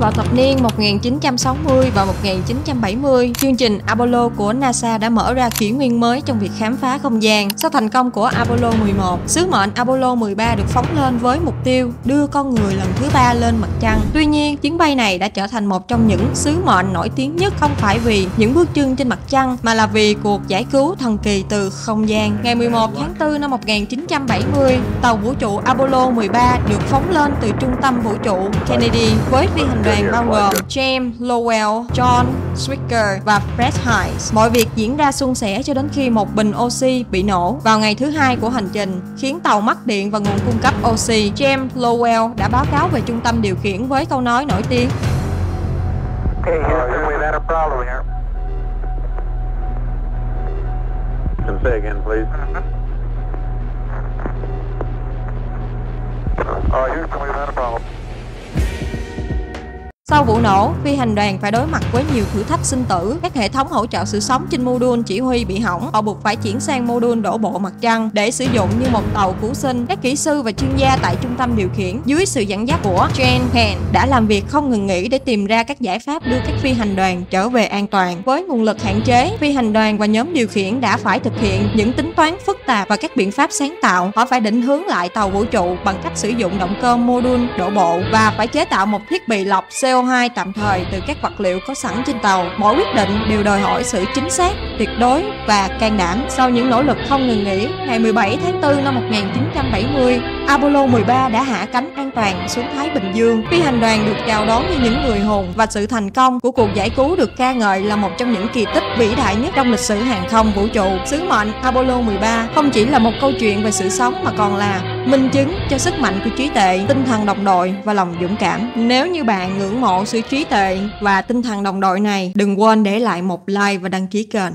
Vào thập niên 1960 và 1970, chương trình Apollo của NASA đã mở ra kỷ nguyên mới trong việc khám phá không gian. Sau thành công của Apollo 11, sứ mệnh Apollo 13 được phóng lên với mục tiêu đưa con người lần thứ ba lên mặt trăng. Tuy nhiên, chuyến bay này đã trở thành một trong những sứ mệnh nổi tiếng nhất không phải vì những bước chân trên mặt trăng mà là vì cuộc giải cứu thần kỳ từ không gian. Ngày 11 tháng 4 năm 1970, tàu vũ trụ Apollo 13 được phóng lên từ trung tâm vũ trụ Kennedy với phi hành đoàn bao gồm James Lowell, John Swigert và Fred Hines. Mọi việc diễn ra suôn sẻ cho đến khi một bình oxy bị nổ vào ngày thứ hai của hành trình, khiến tàu mất điện và nguồn cung cấp oxy. James Lowell đã báo cáo về trung tâm điều khiển với câu nói nổi tiếng Okay, Houston, we've had a problem here. Can say again, please. Uh, Houston, we've had a problem. Sau vụ nổ, phi hành đoàn phải đối mặt với nhiều thử thách sinh tử. Các hệ thống hỗ trợ sự sống trên mô đun chỉ huy bị hỏng. Họ buộc phải chuyển sang mô đun đổ bộ mặt trăng để sử dụng như một tàu cứu sinh. Các kỹ sư và chuyên gia tại trung tâm điều khiển dưới sự dẫn dắt của Jane Hand đã làm việc không ngừng nghỉ để tìm ra các giải pháp đưa các phi hành đoàn trở về an toàn. Với nguồn lực hạn chế, phi hành đoàn và nhóm điều khiển đã phải thực hiện những tính toán phức tạp và các biện pháp sáng tạo. Họ phải định hướng lại tàu vũ trụ bằng cách sử dụng động cơ mô đun đổ bộ và phải chế tạo một thiết bị lọc CO CO2 tạm thời từ các vật liệu có sẵn trên tàu. Mỗi quyết định đều đòi hỏi sự chính xác, tuyệt đối và can đảm. Sau những nỗ lực không ngừng nghỉ, ngày 17 tháng 4 năm 1970, Apollo 13 đã hạ cánh an toàn xuống Thái Bình Dương. Phi hành đoàn được chào đón như những người hùng và sự thành công của cuộc giải cứu được ca ngợi là một trong những kỳ tích vĩ đại nhất trong lịch sử hàng không vũ trụ. Sứ mệnh Apollo 13 không chỉ là một câu chuyện về sự sống mà còn là minh chứng cho sức mạnh của trí tuệ, tinh thần đồng đội và lòng dũng cảm. Nếu như bạn ngưỡng mộ sự trí tuệ và tinh thần đồng đội này, đừng quên để lại một like và đăng ký kênh.